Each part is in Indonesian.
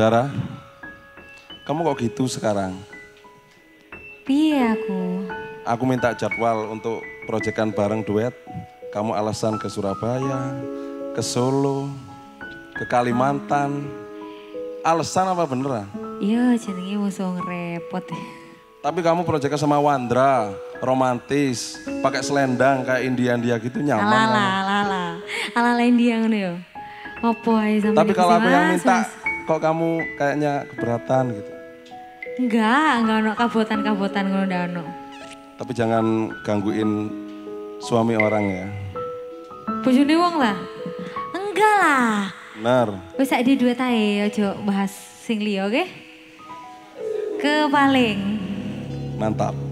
Dara, kamu kok gitu sekarang? Piye aku? Aku minta jadwal untuk proyekan bareng duet. Kamu alasan ke Surabaya, ke Solo, ke Kalimantan. Alasan apa beneran? Iya jenenge musuh ngerepot. Tapi kamu proyeknya sama Wandra, romantis, pakai selendang kayak India-India gitu nyaman. Ala kamu. ala ala ala lain dia ngono yo. Apa Tapi kalau aku yang minta, Mas. Kok kamu kayaknya keberatan gitu. Enggak, enggak ono kabotan-kabotan ngono ndak ono. Tapi jangan gangguin suami orang ya. Bojone wong lah. Enggak lah. Benar. Wis sak di duet ae aja bahas sing liya oke? Ke paling. Mantap.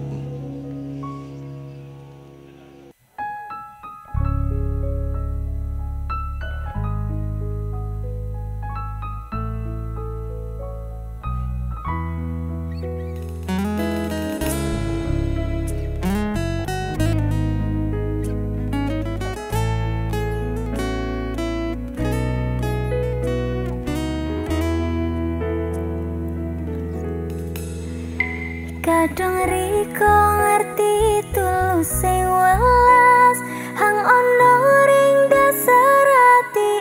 Kadung riko ngerti tulus sing welas hang ono ring dasar ati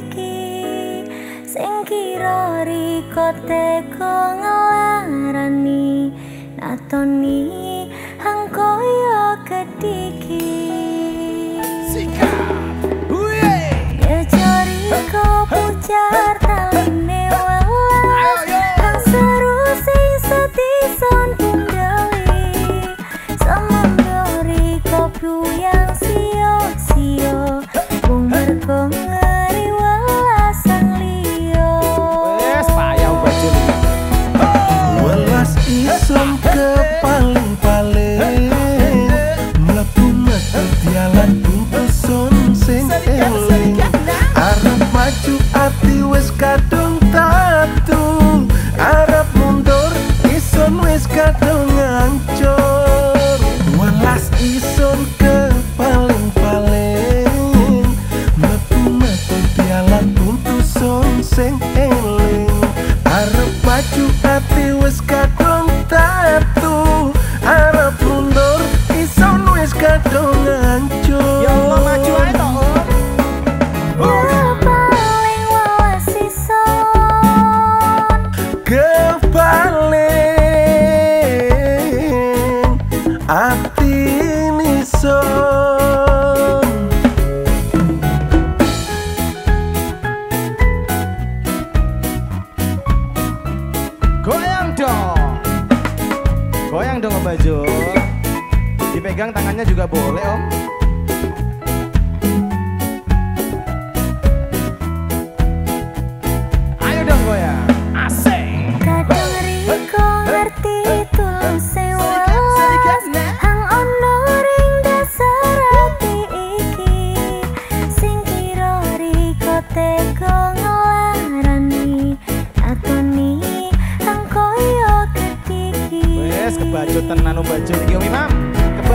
iki. Sing kira riko teko ngelarani natoni hang koyo kediki. Ya jari kau pujar Islam ke paling-paling Melepu mati jalan ku sing eling. Arab maju ati wes kadung tak dong Om Baju. Dipegang tangannya juga boleh Om.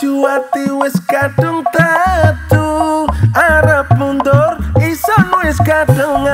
Maju ati wis kadung tatu. Arep mundur ison wis kadung